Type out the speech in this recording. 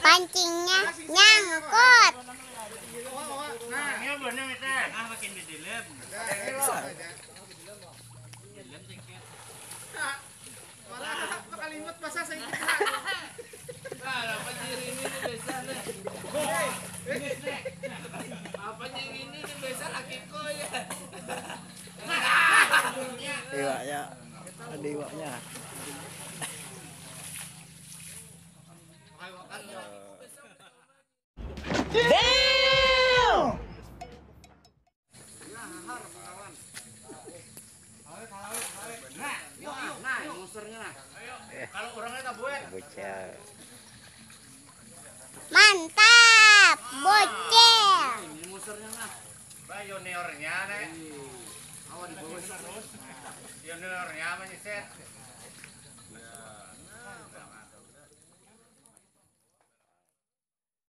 Pancingnya nyangkut. Ini bener Ada iwaknya. Mantap, bocil. Ini monsternya nah. Bah, juniornya nih. Awal di bawah. Juniornya menyeset.